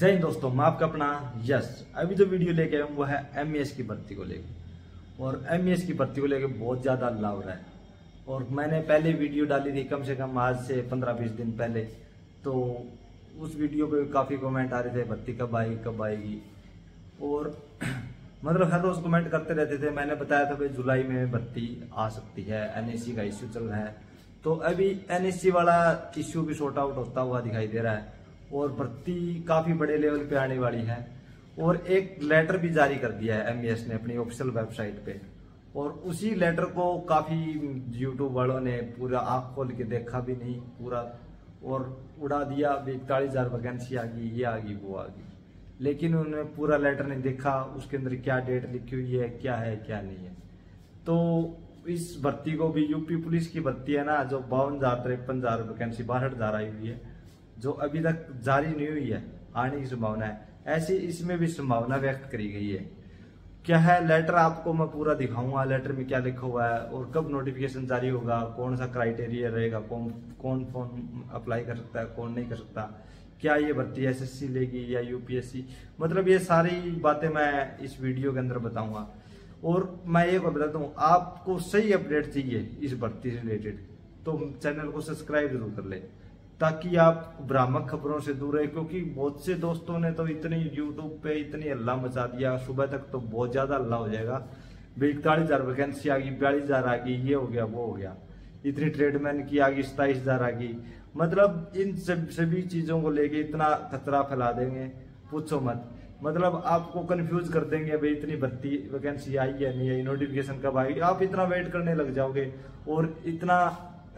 जय हिंद दोस्तों, मैं आपका अपना यस अभी जो वीडियो लेके आया हूँ, वो है एमएस की भर्ती को लेके। और एमएस की भर्ती को लेके बहुत ज़्यादा लाभ रहा है। और मैंने पहले वीडियो डाली थी कम से कम आज से पंद्रह बीस दिन पहले। तो उस वीडियो पे काफ़ी कमेंट आ रहे थे, भर्ती कब आएगी कब आएगी। और मतलब हर रोज़ कमेंट करते रहते थे। मैंने बताया था भाई, जुलाई में भर्ती आ सकती है एनएससी का इश्यू चल रहा है। तो अभी एनएससी वाला इश्यू भी शॉर्ट आउट होता हुआ दिखाई दे रहा है। और भर्ती काफ़ी बड़े लेवल पे आने वाली है। और एक लेटर भी जारी कर दिया है एमईएस ने अपनी ऑफिशियल वेबसाइट पे। और उसी लेटर को काफ़ी यूट्यूब वालों ने पूरा आँख खोल के देखा भी नहीं, पूरा और उड़ा दिया। इकतालीस हज़ार वैकेंसी आ गई, ये आ गई, वो आ गई। लेकिन उन्होंने पूरा लेटर नहीं देखा, उसके अंदर क्या डेट लिखी हुई है, क्या है, क्या नहीं है। तो इस भर्ती को भी यूपी पुलिस की भर्ती है ना, जो बावन हज़ार, तिरपन हज़ार वैकेंसी बासठ हज़ार आई हुई है। जो अभी तक जारी नहीं हुई है, आने की संभावना है। ऐसी इसमें भी संभावना व्यक्त करी गई है। क्या है? लेटर आपको मैं पूरा दिखाऊँगा। लेटर में क्या लिखा हुआ है और कब नोटिफिकेशन जारी होगा? कौन सा क्राइटेरिया रहेगा? कौन कौन कौन अप्लाई कर सकता है? कौन नहीं कर सकता? क्या ये भर्ती एसएससी लेगी या यूपीएससी मतलब ये सारी बातें मैं इस वीडियो के अंदर बताऊँगा। और मैं ये बताता हूँ, आपको सही अपडेट चाहिए इस भर्ती से रिलेटेड तो चैनल को सब्सक्राइब ज़रूर कर ले। ताकि आप भ्रामक खबरों से दूर रहे, क्योंकि बहुत से दोस्तों ने तो इतनी यूट्यूब पे इतनी हल्ला मचा दिया, सुबह तक तो बहुत ज़्यादा हल्ला हो जाएगा। भाई इकतालीस हज़ार वैकेंसी आ गई, बयालीस हज़ार आ गई, ये हो गया, वो हो गया। इतनी ट्रेडमैन की आ गई, सताइस हज़ार आ गई। मतलब इन सब, सभी चीज़ों को लेके इतना खतरा फैला देंगे। पूछो मत। मतलब आपको कंफ्यूज कर देंगे, भाई, इतनी भर्ती वैकेंसी आई है नहीं आई नोटिफिकेशन कब आएगी? आप इतना वेट करने लग जाओगे और इतना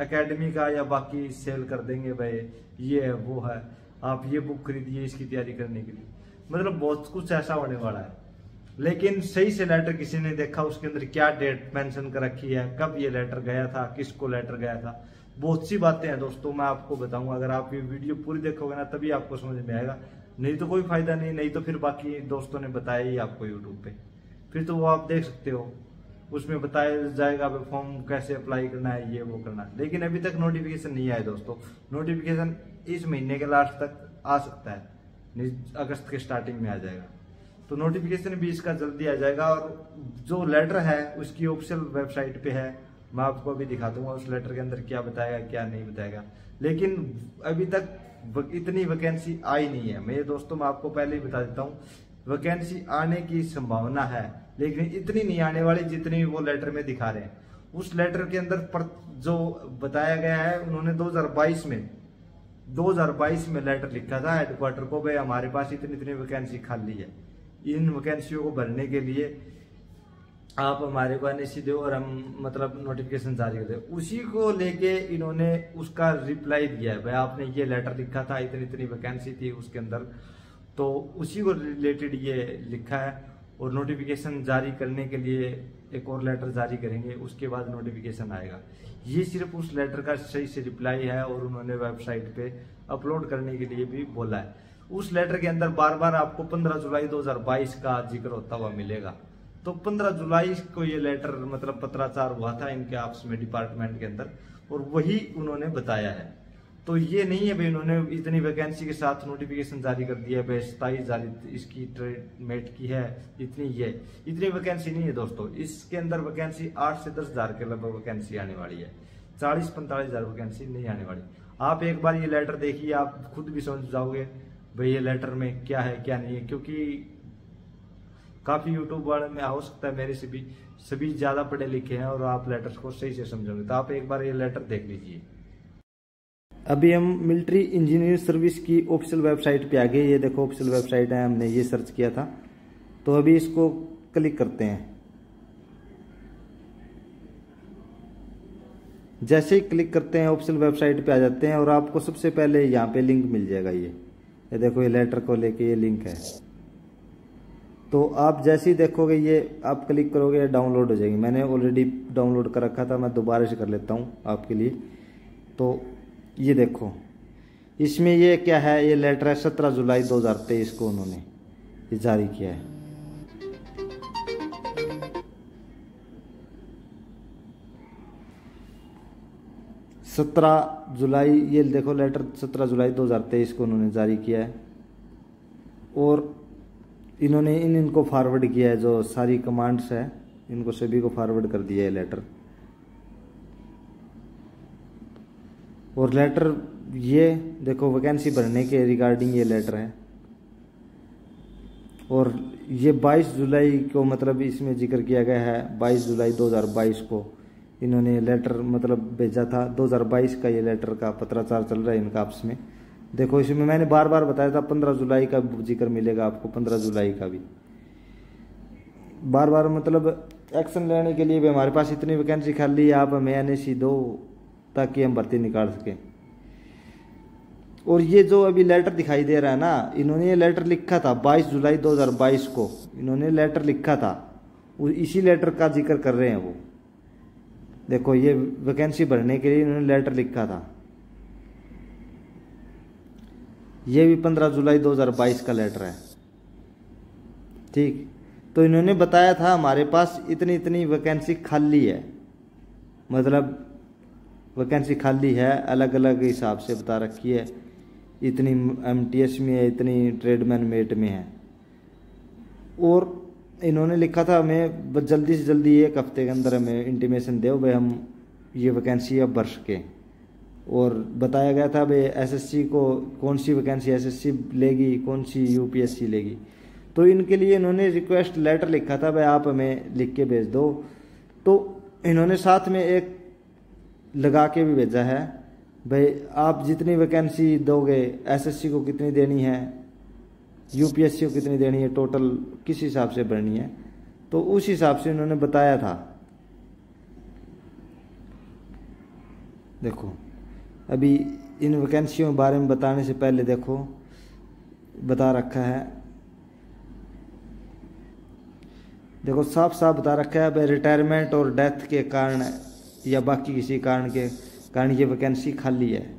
एकेडमी का या बाकी सेल कर देंगे भाई, ये है, वो है। आप ये बुक खरीदिए इसकी तैयारी करने के लिए। मतलब बहुत कुछ ऐसा होने वाला है। लेकिन सही से लेटर किसी ने देखा, उसके अंदर क्या डेट मेंशन कर रखी है, कब ये लेटर गया था, किसको लेटर गया था, बहुत सी बातें हैं दोस्तों, मैं आपको बताऊँगा। अगर आप ये वीडियो पूरी देखोगे ना, तभी आपको समझ में आएगा। नहीं तो कोई फ़ायदा नहीं नहीं तो फिर बाकी दोस्तों ने बताया ही आपको यूट्यूब पे। फिर तो वो आप देख सकते हो। उसमें बताया जाएगा फॉर्म कैसे अप्लाई करना है, ये, वो करना है। लेकिन अभी तक नोटिफिकेशन नहीं आया दोस्तों। नोटिफिकेशन इस महीने के लास्ट तक आ सकता है। अगस्त के स्टार्टिंग में आ जाएगा। तो नोटिफिकेशन भी इसका जल्दी आ जाएगा और जो लेटर है, उसकी ऑफिशियल वेबसाइट पे है। मैं आपको अभी दिखा दूँगा उस लेटर के अंदर क्या बताएगा, क्या नहीं बताएगा। लेकिन अभी तक इतनी वैकेंसी आई नहीं है। मैं दोस्तों, मैं आपको पहले ही बता देता हूँ। वैकेंसी आने की संभावना है। लेकिन इतनी नहीं, आने वाली जितनी वो लेटर में दिखा रहे हैं। उस लेटर के अंदर पर, जो बताया गया है, उन्होंने 2022 में 2022 में लेटर लिखा था हेडक्वार्टर को, भाई, हमारे पास इतनी इतनी वैकेंसी खाली है। इन वैकेंसियों को भरने के लिए आप हमारे को एनएससी दो और हम मतलब नोटिफिकेशन जारी कर दे। उसी को लेके इन्होंने उसका रिप्लाई दिया है, भाई, आपने ये लेटर लिखा था, इतनी इतनी वैकेंसी थी उसके अंदर। तो उसी को रिलेटेड ये लिखा है। और नोटिफिकेशन जारी करने के लिए एक और लेटर जारी करेंगे, उसके बाद नोटिफिकेशन आएगा। ये सिर्फ़ उस लेटर का सही से रिप्लाई है और उन्होंने वेबसाइट पे अपलोड करने के लिए भी बोला है। उस लेटर के अंदर बार बार आपको 15 जुलाई 2022 का ज़िक्र होता हुआ मिलेगा। तो 15 जुलाई को ये लेटर मतलब पत्राचार हुआ था इनके आपस में डिपार्टमेंट के अंदर और वही उन्होंने बताया है। तो ये नहीं है भाई उन्होंने इतनी वैकेंसी के साथ नोटिफिकेशन जारी कर दिया है भाई, सताईस जारी इसकी मेट की है, इतनी ये, इतनी वैकेंसी नहीं है दोस्तों। इसके अंदर वैकेंसी आठ से दस हज़ार के लगभग वैकेंसी आने वाली है। चालीस पैंतालीस हज़ार वैकेंसी नहीं आने वाली। आप एक बार ये लेटर देखिए, आप खुद भी समझ जाओगे भाई, ये लेटर में क्या है, क्या नहीं है, क्योंकि काफ़ी यूट्यूब वाले में, हो सकता है मेरे से भी सभी ज़्यादा पढ़े लिखे हैं और आप लेटर्स को सही से समझोगे। तो आप एक बार ये लेटर देख लीजिए। अभी हम मिलिट्री इंजीनियर सर्विस की ऑफिशियल वेबसाइट पे आ गए। ये देखो, ऑफिशियल वेबसाइट है, हमने ये सर्च किया था। तो अभी इसको क्लिक करते हैं। जैसे ही क्लिक करते हैं, ऑफिशियल वेबसाइट पे आ जाते हैं और आपको सबसे पहले यहाँ पे लिंक मिल जाएगा ये। ये देखो, ये लेटर को लेके ये लिंक है। तो आप जैसे ही देखोगे ये, आप क्लिक करोगे डाउनलोड हो जाएगी। मैंने ऑलरेडी डाउनलोड कर रखा था, मैं दोबारा से कर लेता हूँ आपके लिए। तो ये देखो। इसमें ये क्या है? ये लेटर है सत्रह जुलाई 2023 को उन्होंने ये जारी किया है। सत्रह जुलाई, ये देखो लेटर सत्रह जुलाई 2023 को उन्होंने जारी किया है। और इन्होंने इन, इनको फॉरवर्ड किया है जो सारी कमांड्स है, इनको सभी को फॉरवर्ड कर दिया है लेटर और लेटर ये, देखो वैकेंसी भरने के रिगार्डिंग ये लेटर है। और ये 22 जुलाई को मतलब इसमें ज़िक्र किया गया है 22 जुलाई 2022 को। इन्होंने लेटर मतलब भेजा था 2022 का ये लेटर का पत्राचार चल रहा है इनका आपस में। देखो, इसमें मैंने बार बार बताया था 15 जुलाई का ज़िक्र मिलेगा आपको 15 जुलाई का भी। बार बार मतलब एक्शन लेने के लिए भी हमारे पास इतनी वैकेंसी खाली है, आप हमें एन दो ताकि हम भर्ती निकाल सकें। और ये जो अभी लेटर दिखाई दे रहा है ना, इन्होंने ये लेटर लिखा था 22 जुलाई 2022 को। इन्होंने लेटर लिखा था। इसी लेटर का ज़िक्र कर रहे हैं वो। देखो, ये वैकेंसी भरने के लिए इन्होंने लेटर लिखा था। ये भी 15 जुलाई 2022 का लेटर है। ठीक? तो इन्होंने बताया था, हमारे पास इतनी इतनी वैकेंसी खाली है। मतलब वैकेंसी खाली है अलग अलग हिसाब से बता रखी है। इतनी एम में है, इतनी ट्रेडमैन मेट में है। और इन्होंने लिखा था हमें जल्दी से जल्दी एक हफ़्ते के अंदर हमें इंटीमेशन दो, भाई हम ये वैकेंसी अब भर सकें और बताया गया था, भाई एसएससी को, कौन सी वैकेंसी एसएससी लेगी, कौन सी यूपीएससी लेगी? तो इनके लिए इन्होंने रिक्वेस्ट लेटर लिखा था, भाई आप हमें लिख के भेज दो। तो इन्होंने साथ में एक लगा के भी भेजा है। भाई, आप जितनी वैकेंसी दोगे एसएससी को कितनी देनी है यूपीएससी को कितनी देनी है टोटल किस हिसाब से भरनी है? तो उस हिसाब से उन्होंने बताया था। देखो, अभी इन वैकेंसियों के बारे में बताने से पहले देखो, बता रखा है। देखो साफ़ साफ़ बता रखा है, भाई रिटायरमेंट और डेथ के कारण या बाकी किसी कारण के, कारण ये वैकेंसी खाली है।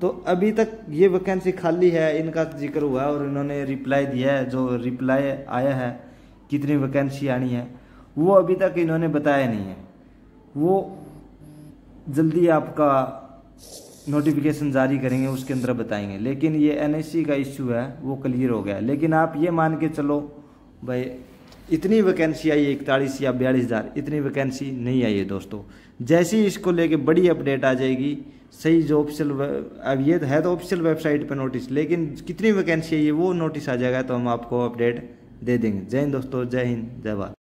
तो अभी तक ये वैकेंसी खाली है, इनका ज़िक्र हुआ है और इन्होंने रिप्लाई दिया है, जो रिप्लाई आया है, कितनी वैकेंसी आनी है, वो अभी तक इन्होंने बताया नहीं है। वो जल्दी आपका नोटिफिकेशन जारी करेंगे, उसके अंदर बताएँगे। लेकिन ये एनएससी का इश्यू है, वो क्लियर हो गया। लेकिन आप ये मान के चलो, भाई इतनी वैकेंसी आई है, इकतालीस या बयालीस हज़ार, इतनी वैकेंसी नहीं आई है दोस्तों। जैसे इसको लेके बड़ी अपडेट आ जाएगी, सही जो ऑफिशियल अब ये है तो ऑफिशियल वेबसाइट पर नोटिस लेकिन कितनी वैकेंसी आई है वो नोटिस आ जाएगा तो हम आपको अपडेट दे देंगे। जय हिंद दोस्तों, जय हिंद, जय भारत।